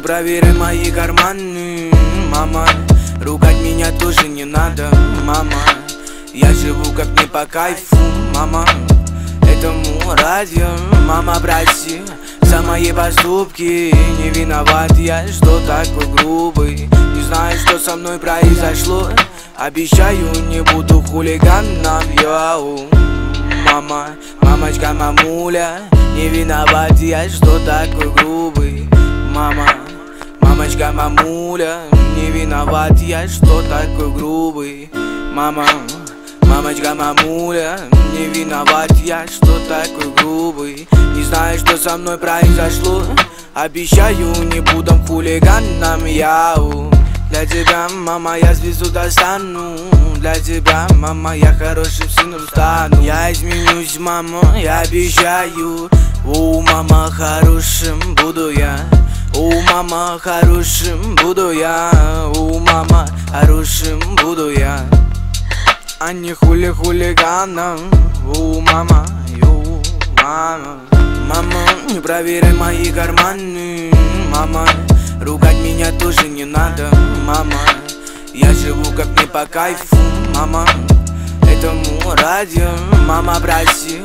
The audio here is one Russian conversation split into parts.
проверяй мои карманы Мама, ругать меня тоже не надо Мама, я живу как не по кайфу Мама, этому радио Мама, прости за мои поступки Не виноват я, что такой грубый. Не знаю, что со мной произошло. Обещаю, не буду хулиганом, йоу. Мама, мамочка, мамуля. Не виноват я, что такой грубый мамуля Не виноват я, что такой грубый. Мама, мамочка, мамуля Не виноват я, что такой грубый. Не знаю, что со мной произошло. Обещаю, не буду хулиганом, яу. Для тебя, мама, я звезду достану. Для тебя, мама, я хорошим сыном стану. Я изменюсь, мама, я обещаю. У, мама, хорошим буду я У, мама, хорошим буду я У, мама, хорошим буду я. А не хули хулиганом У, мама, ю, мама. Мама, не проверяй мои карманы Мама, Ругать меня тоже не надо, мама. Я живу как не по кайфу, мама. Этому радио, мама, прости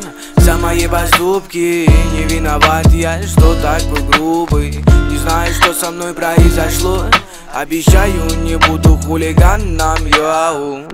За мои поступки Не виноват я, что такой грубый. Не знаю, что со мной произошло. Обещаю, не буду хулиганом, йоу